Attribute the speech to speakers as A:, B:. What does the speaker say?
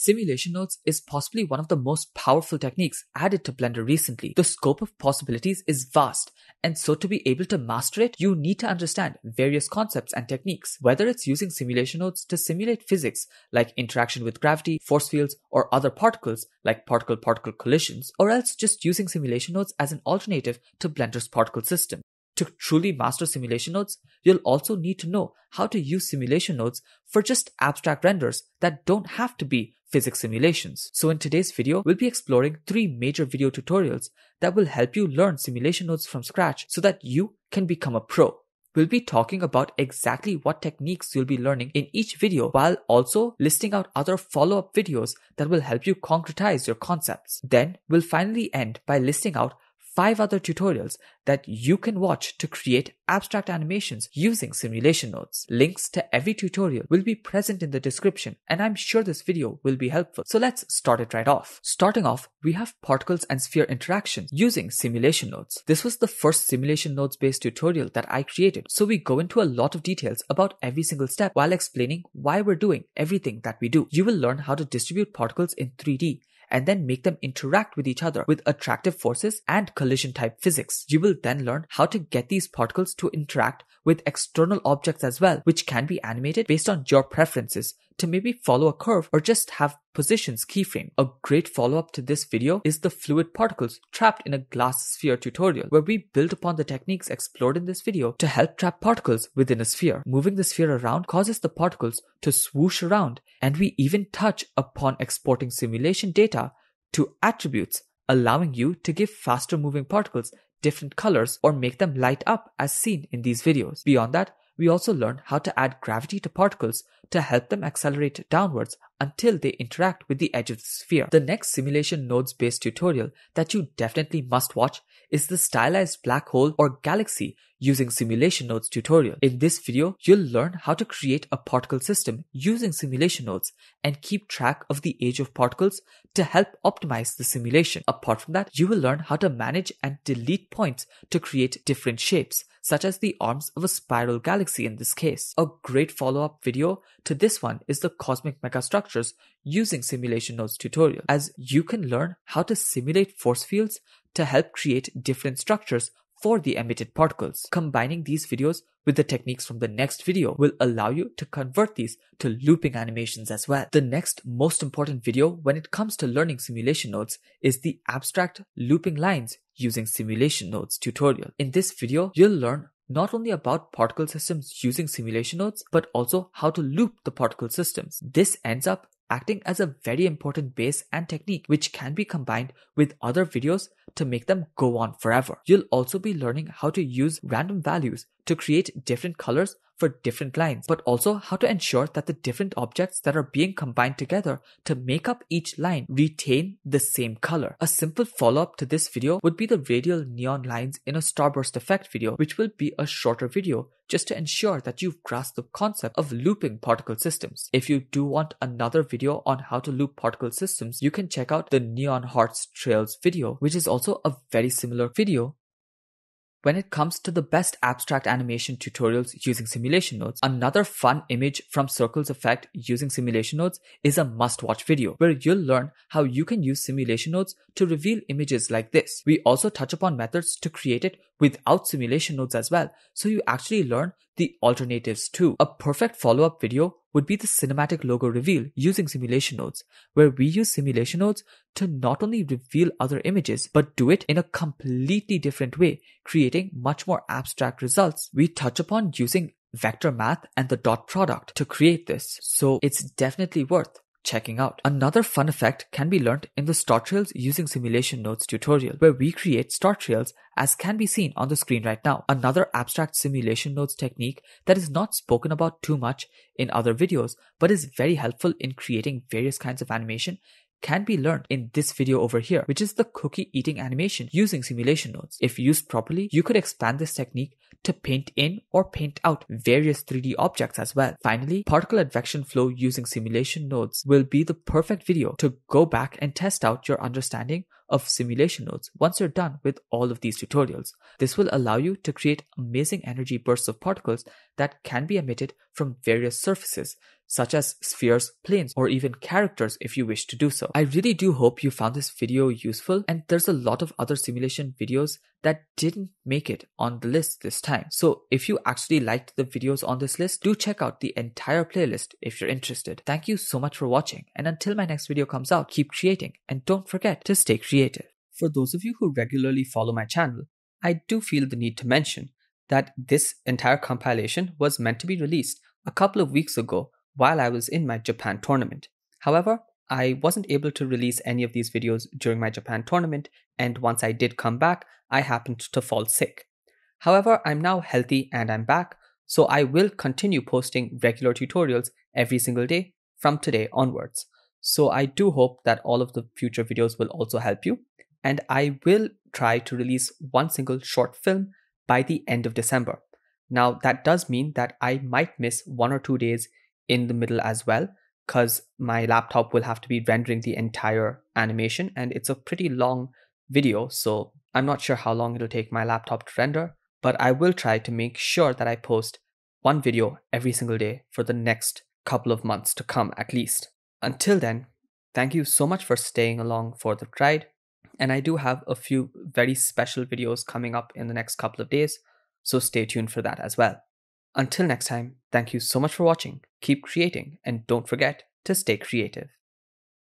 A: Simulation nodes is possibly one of the most powerful techniques added to Blender recently. The scope of possibilities is vast, and so to be able to master it, you need to understand various concepts and techniques. Whether it's using simulation nodes to simulate physics like interaction with gravity, force fields, or other particles like particle-particle collisions, or else just using simulation nodes as an alternative to Blender's particle system. To truly master simulation nodes, you'll also need to know how to use simulation nodes for just abstract renders that don't have to be physics simulations. So in today's video, we'll be exploring three major video tutorials that will help you learn simulation nodes from scratch so that you can become a pro. We'll be talking about exactly what techniques you'll be learning in each video while also listing out other follow-up videos that will help you concretize your concepts. Then we'll finally end by listing out five other tutorials that you can watch to create abstract animations using simulation nodes. Links to every tutorial will be present in the description and I'm sure this video will be helpful. So let's start it right off. Starting off, we have particles and sphere interaction using simulation nodes. This was the first simulation nodes based tutorial that I created. So we go into a lot of details about every single step while explaining why we're doing everything that we do. You will learn how to distribute particles in 3D and then make them interact with each other with attractive forces and collision type physics. You will then learn how to get these particles to interact with external objects as well, which can be animated based on your preferences to maybe follow a curve or just have positions keyframe. A great follow-up to this video is the fluid particles trapped in a glass sphere tutorial where we build upon the techniques explored in this video to help trap particles within a sphere. Moving the sphere around causes the particles to swoosh around and we even touch upon exporting simulation data to attributes allowing you to give faster moving particles different colors or make them light up as seen in these videos. Beyond that, we also learn how to add gravity to particles to help them accelerate downwards until they interact with the edge of the sphere. The next simulation nodes based tutorial that you definitely must watch is the stylized black hole or galaxy using simulation nodes tutorial. In this video, you'll learn how to create a particle system using simulation nodes and keep track of the age of particles to help optimize the simulation. Apart from that, you will learn how to manage and delete points to create different shapes such as the arms of a spiral galaxy in this case. A great follow-up video to this one is the cosmic megastructures using simulation nodes tutorial as you can learn how to simulate force fields to help create different structures for the emitted particles. Combining these videos with the techniques from the next video will allow you to convert these to looping animations as well. The next most important video when it comes to learning simulation nodes is the abstract looping lines using simulation nodes tutorial. In this video, you'll learn not only about particle systems using simulation nodes, but also how to loop the particle systems. This ends up acting as a very important base and technique which can be combined with other videos to make them go on forever. You'll also be learning how to use random values to create different colors for different lines, but also how to ensure that the different objects that are being combined together to make up each line retain the same color. A simple follow-up to this video would be the radial neon lines in a starburst effect video, which will be a shorter video just to ensure that you've grasped the concept of looping particle systems. If you do want another video on how to loop particle systems, you can check out the Neon Hearts Trails video, which is also a very similar video when it comes to the best abstract animation tutorials using simulation nodes, another fun image from Circles Effect using simulation nodes is a must-watch video where you'll learn how you can use simulation nodes to reveal images like this. We also touch upon methods to create it without simulation nodes as well, so you actually learn the alternatives too. A perfect follow-up video would be the cinematic logo reveal using simulation nodes, where we use simulation nodes to not only reveal other images, but do it in a completely different way, creating much more abstract results. We touch upon using vector math and the dot product to create this, so it's definitely worth checking out. Another fun effect can be learned in the star trails using simulation nodes tutorial, where we create star trails as can be seen on the screen right now. Another abstract simulation nodes technique that is not spoken about too much in other videos, but is very helpful in creating various kinds of animation can be learned in this video over here, which is the cookie eating animation using simulation nodes. If used properly, you could expand this technique to paint in or paint out various 3D objects as well. Finally, particle advection flow using simulation nodes will be the perfect video to go back and test out your understanding of simulation nodes once you're done with all of these tutorials. This will allow you to create amazing energy bursts of particles that can be emitted from various surfaces, such as spheres, planes, or even characters if you wish to do so. I really do hope you found this video useful and there's a lot of other simulation videos that didn't make it on the list this time. So if you actually liked the videos on this list, do check out the entire playlist if you're interested. Thank you so much for watching and until my next video comes out, keep creating and don't forget to stay creative.
B: For those of you who regularly follow my channel, I do feel the need to mention that this entire compilation was meant to be released a couple of weeks ago while I was in my Japan tournament. However, I wasn't able to release any of these videos during my Japan tournament, and once I did come back, I happened to fall sick. However, I'm now healthy and I'm back, so I will continue posting regular tutorials every single day from today onwards. So I do hope that all of the future videos will also help you, and I will try to release one single short film by the end of December. Now, that does mean that I might miss one or two days in the middle as well because my laptop will have to be rendering the entire animation and it's a pretty long video so I'm not sure how long it'll take my laptop to render but I will try to make sure that I post one video every single day for the next couple of months to come at least. Until then, thank you so much for staying along for the ride and I do have a few very special videos coming up in the next couple of days so stay tuned for that as well. Until next time, thank you so much for watching, keep creating, and don't forget to stay creative.